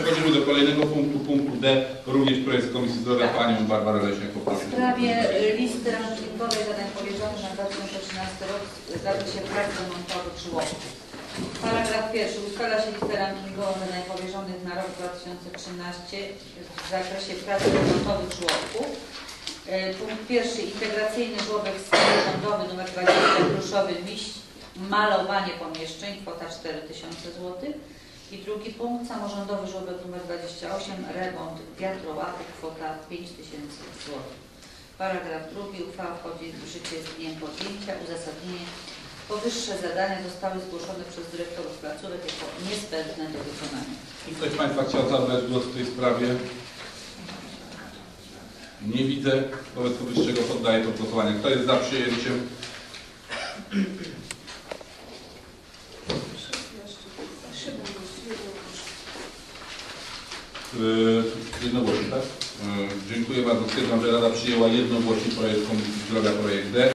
Przechodzimy do kolejnego punktu, punktu D, również projekt Komisji Zdrowia. Panią Barbarę Leśniak W poprosił. sprawie y, listy rankingowej zadań powierzonych na 2013 rok w zakresie prac remontowych żłobków. Paragraf pierwszy. Ustala się listę rankingową zadań powierzonych na rok 2013 w zakresie prac remontowych żłobków. Y, Punkt pierwszy. Integracyjny żłobek samorządowy nr 20 Kruszowy Miś. Malowanie pomieszczeń. Kwota 4000 zł. I drugi punkt. Samorządowy żłobek nr 28. Remont wiatrołapy. Kwota 5000 zł. Paragraf drugi. Uchwała wchodzi w życie z dniem podjęcia. Uzasadnienie. Powyższe zadania zostały zgłoszone przez dyrektorów placówek jako niezbędne do wykonania. Czy ktoś z Państwa chciał zabrać głos w tej sprawie? Nie widzę. Wobec powyższego poddaję pod głosowanie. Kto jest za przyjęciem? Jednogłośnie, tak? Yy, Dziękuję bardzo. Stwierdzam, że Rada przyjęła jednogłośnie projekt Komisji Zdrowia, projekt D.